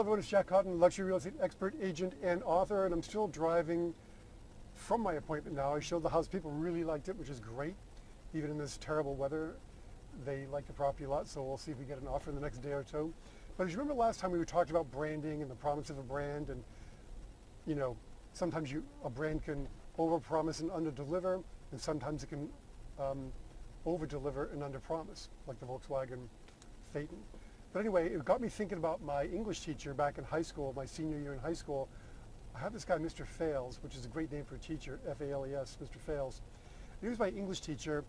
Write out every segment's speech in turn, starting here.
everyone, it's Jack Cotton, luxury real estate expert, agent, and author, and I'm still driving from my appointment now. I showed the house. People really liked it, which is great. Even in this terrible weather, they like the property a lot, so we'll see if we get an offer in the next day or two. But as you remember last time we talking about branding and the promise of a brand, and you know, sometimes you a brand can overpromise and underdeliver, and sometimes it can um, overdeliver and underpromise, like the Volkswagen Phaeton. But anyway, it got me thinking about my English teacher back in high school, my senior year in high school. I have this guy, Mr. Fales, which is a great name for a teacher, F-A-L-E-S, Mr. Fales. He was my English teacher,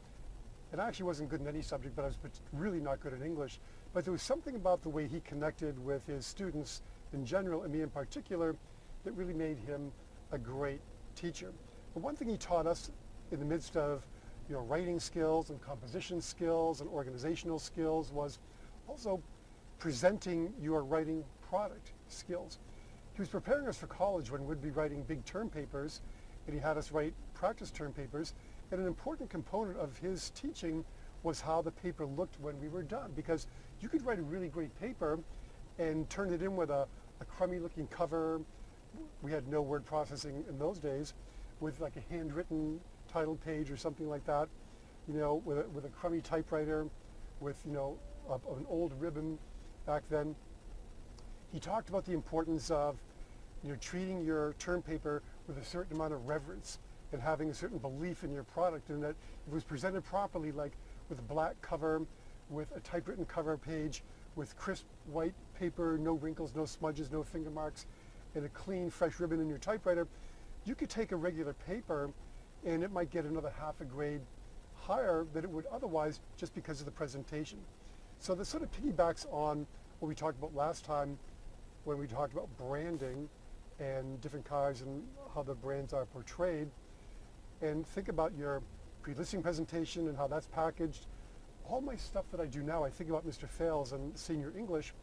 and I actually wasn't good in any subject, but I was really not good at English. But there was something about the way he connected with his students in general, and me in particular, that really made him a great teacher. But one thing he taught us in the midst of you know, writing skills and composition skills and organizational skills was also presenting your writing product skills. He was preparing us for college when we'd be writing big term papers, and he had us write practice term papers. And an important component of his teaching was how the paper looked when we were done, because you could write a really great paper and turn it in with a, a crummy looking cover. We had no word processing in those days, with like a handwritten title page or something like that, you know, with a, with a crummy typewriter, with, you know, a, an old ribbon back then. He talked about the importance of you know, treating your term paper with a certain amount of reverence and having a certain belief in your product and that it was presented properly, like with a black cover, with a typewritten cover page, with crisp white paper, no wrinkles, no smudges, no finger marks, and a clean, fresh ribbon in your typewriter, you could take a regular paper and it might get another half a grade higher than it would otherwise just because of the presentation. So this sort of piggybacks on what we talked about last time when we talked about branding and different cars and how the brands are portrayed. And think about your pre-listing presentation and how that's packaged. All my stuff that I do now, I think about Mr. Fales and Senior English,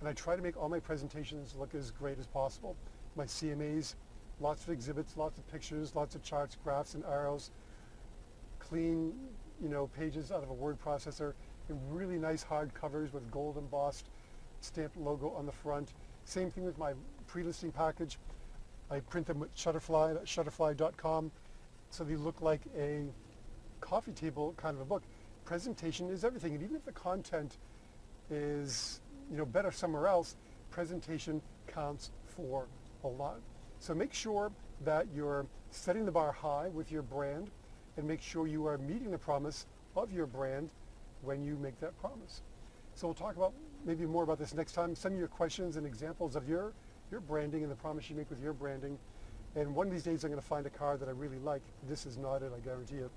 and I try to make all my presentations look as great as possible. My CMAs, lots of exhibits, lots of pictures, lots of charts, graphs, and arrows, clean, you know, pages out of a word processor, and really nice hard covers with gold embossed stamped logo on the front. Same thing with my pre-listing package. I print them with Shutterfly, shutterfly.com, so they look like a coffee table kind of a book. Presentation is everything, and even if the content is you know better somewhere else, presentation counts for a lot. So make sure that you're setting the bar high with your brand, and make sure you are meeting the promise of your brand when you make that promise. So we'll talk about maybe more about this next time. Send me your questions and examples of your, your branding and the promise you make with your branding. And one of these days I'm going to find a car that I really like. This is not it, I guarantee it.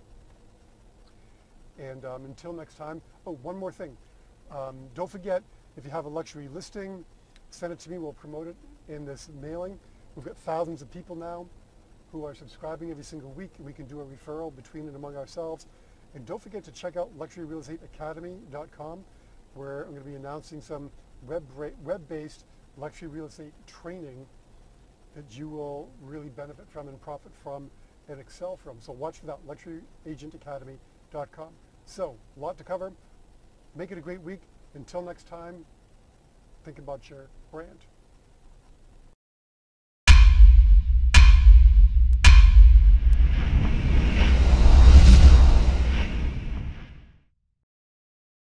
And um, until next time, oh, one more thing. Um, don't forget, if you have a luxury listing, send it to me. We'll promote it in this mailing. We've got thousands of people now who are subscribing every single week. We can do a referral between and among ourselves. And don't forget to check out luxuryrealestateacademy.com where I'm going to be announcing some web web-based luxury real estate training that you will really benefit from and profit from and excel from. So watch for that, luxuryagentacademy.com. So, a lot to cover. Make it a great week. Until next time, think about your brand.